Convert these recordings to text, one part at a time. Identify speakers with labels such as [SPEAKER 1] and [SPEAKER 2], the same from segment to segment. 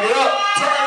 [SPEAKER 1] げよう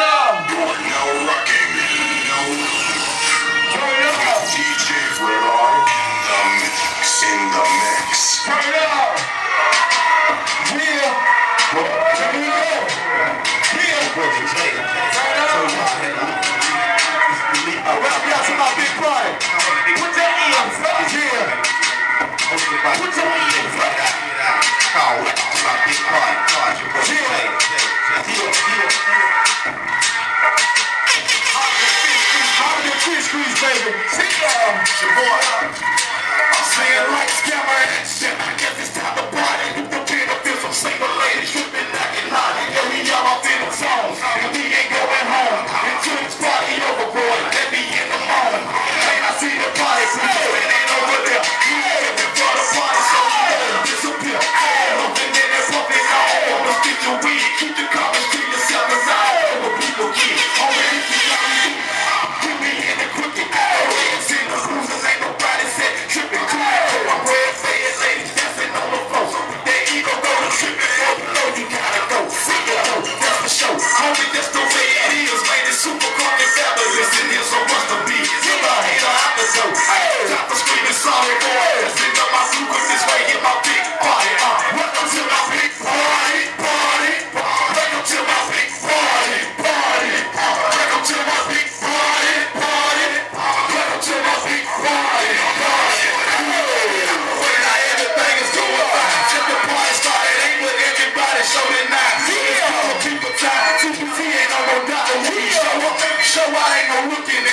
[SPEAKER 1] looking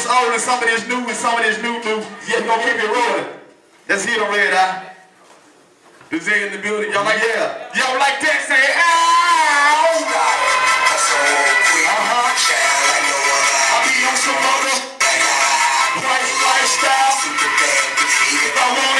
[SPEAKER 1] that's old and some of that's new and some of that's new, new. Yeah, gonna keep it rolling. Let's hear the red eye. Is they in the building? Y'all like, yeah. Y'all like that? Say, ow! Uh-huh. I be on some other lifestyle. If I want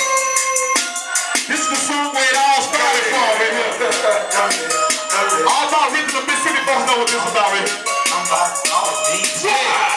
[SPEAKER 1] All
[SPEAKER 2] in
[SPEAKER 1] Rhythm city Mississippi folks know what this is about, right? I'm about all these. Yeah.